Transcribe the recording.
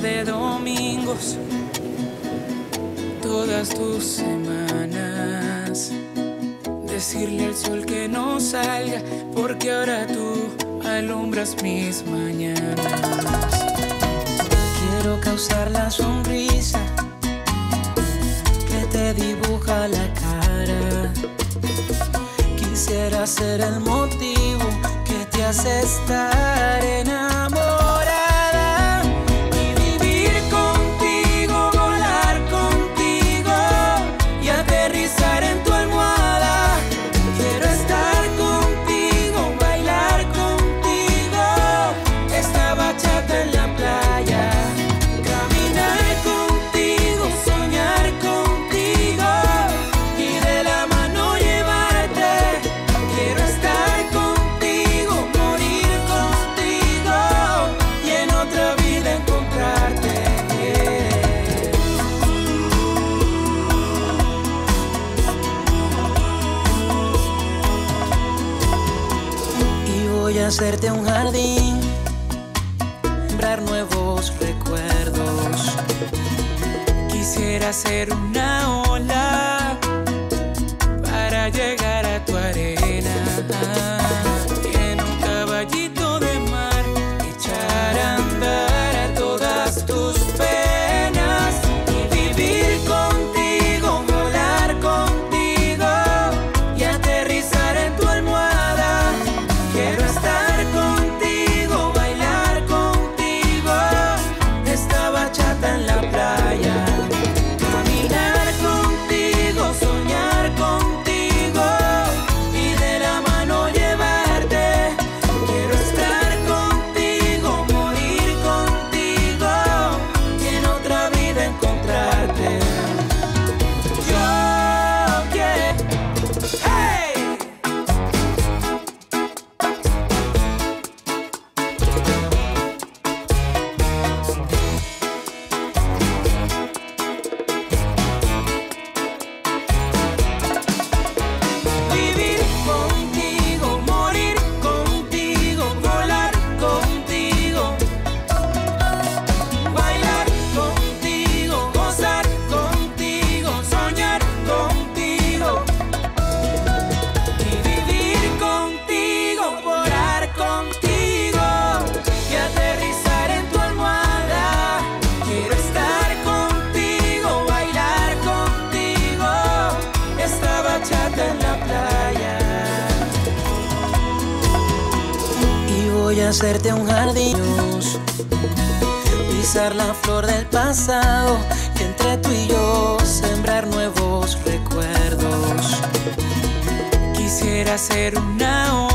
de domingos, todas tus semanas. Decirle al sol que no salga, porque ahora tú alumbras mis mañanas. Quiero causar la sonrisa que te dibuja la cara. Quisiera ser el motivo que te hace estar enamorado. hacerte un jardín, sembrar nuevos recuerdos. Quisiera ser una ola voy a hacerte un jardín, pisar la flor del pasado y entre tú y yo sembrar nuevos recuerdos. Quisiera ser una